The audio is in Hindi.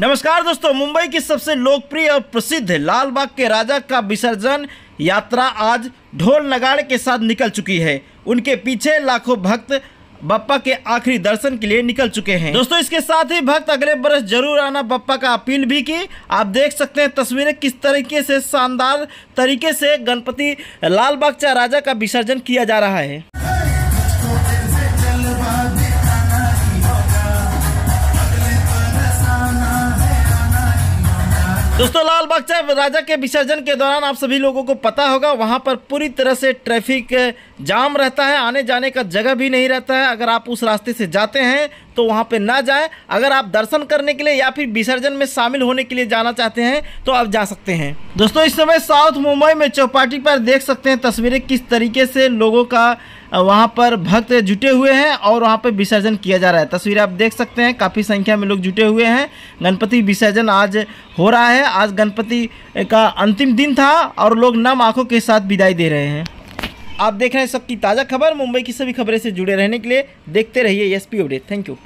नमस्कार दोस्तों, मुंबई की सबसे लोकप्रिय और प्रसिद्ध लाल बाग के राजा का विसर्जन यात्रा आज ढोल नगाड़े के साथ निकल चुकी है। उनके पीछे लाखों भक्त बप्पा के आखिरी दर्शन के लिए निकल चुके हैं। दोस्तों, इसके साथ ही भक्त अगले बरस ज़रूर आना बप्पा का अपील भी की। आप देख सकते हैं तस्वीरें किस तरीके से शानदार तरीके से गणपति लाल चा राजा का विसर्जन किया जा रहा है। दोस्तों, लाल बागचा राजा के विसर्जन के दौरान आप सभी लोगों को पता होगा, वहाँ पर पूरी तरह से ट्रैफ़िक जाम रहता है, आने जाने का जगह भी नहीं रहता है। अगर आप उस रास्ते से जाते हैं तो वहाँ पे ना जाएँ। अगर आप दर्शन करने के लिए या फिर विसर्जन में शामिल होने के लिए जाना चाहते हैं तो आप जा सकते हैं। दोस्तों, इस समय साउथ मुंबई में चौपाटी पर देख सकते हैं तस्वीरें किस तरीके से लोगों का वहाँ पर भक्त जुटे हुए हैं और वहाँ पर विसर्जन किया जा रहा है। तस्वीरें आप देख सकते हैं, काफ़ी संख्या में लोग जुटे हुए हैं। गणपति विसर्जन आज हो रहा है। आज गणपति का अंतिम दिन था और लोग नम आँखों के साथ विदाई दे रहे हैं। आप देख रहे हैं सबकी ताज़ा खबर। मुंबई की सभी खबरें से जुड़े रहने के लिए देखते रहिए S P update thank you